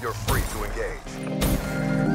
You're free to engage.